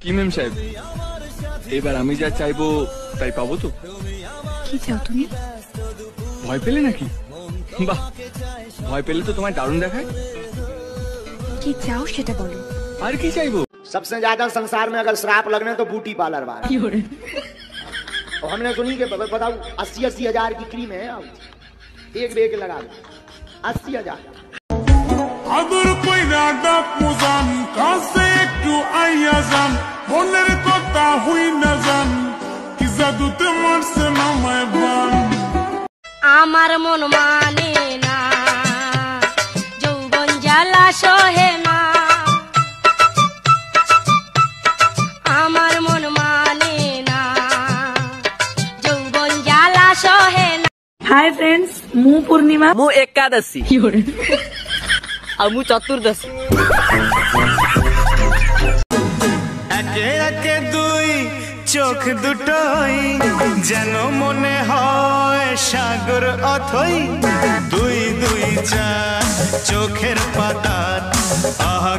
কি মেম সাহেব এবার আমি যা চাইবো তাই পাবো তো কি চাও তুমি ভয় পেলে নাকি বাহ ভয় পেলে তো তোমায় দারুণ দেখায় কি চাও সেটা বলো আর কি চাইবো सबसे ज्यादा संसार में अगर श्राप लगने तो बूटी पार्लर वाला और हमने सुनी कि ब- बताओ अस्सी अस्सी हजार की क्रीम है अब एक बेग लगा दो अस्सी हजार আদর কইরা ডাক মুজান মনের কথা হই না জান কি জাদুতে মরছে মামায় বান আমার মন মানে না যৌবন জ্বালা সহে মা। আমার মন মানে না যৌবন জ্বালা সহে না। হাই ফ্রেন্ডস মু পূর্ণিমা। মু একাদশী। আমি চতুর্দশী। একে দুই, চোখ দুটোই যেন মনে হয় সাগর অথই। দুই দুই চা, চোখের পাতার আহা